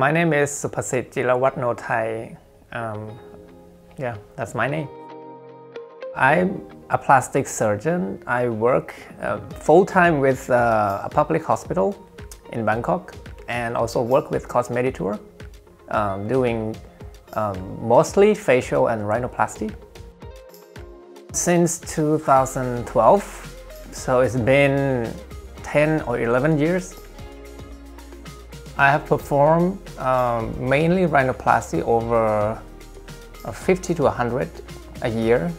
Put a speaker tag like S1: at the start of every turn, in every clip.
S1: My name is Supasid Jirawat Nothai. Um, yeah, that's my name. I'm a plastic surgeon. I work uh, full-time with uh, a public hospital in Bangkok and also work with CosMediTour, um, doing um, mostly facial and rhinoplasty. Since 2012, so it's been 10 or 11 years. I have performed um, mainly rhinoplasty over uh, 50 to 100 a year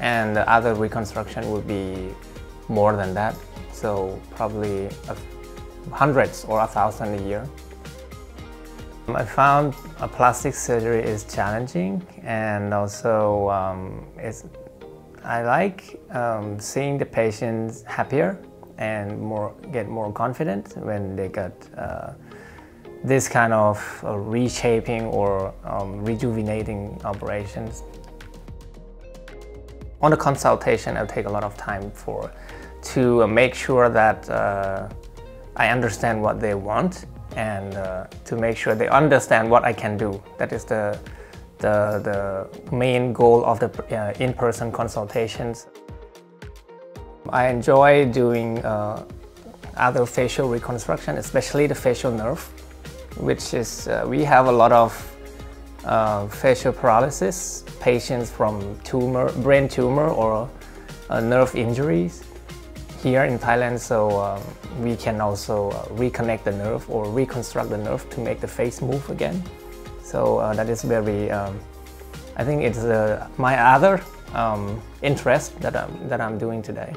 S1: and the other reconstruction would be more than that so probably hundreds or a thousand a year. I found a plastic surgery is challenging and also um, it's, I like um, seeing the patients happier and more get more confident when they get uh, this kind of uh, reshaping or um, rejuvenating operations. On the consultation, I'll take a lot of time for to make sure that uh, I understand what they want and uh, to make sure they understand what I can do. That is the, the, the main goal of the uh, in-person consultations. I enjoy doing uh, other facial reconstruction, especially the facial nerve, which is, uh, we have a lot of uh, facial paralysis, patients from tumor, brain tumor or uh, nerve injuries here in Thailand, so um, we can also uh, reconnect the nerve or reconstruct the nerve to make the face move again. So uh, that is very, um, I think it's my other um, interest that I'm, that I'm doing today.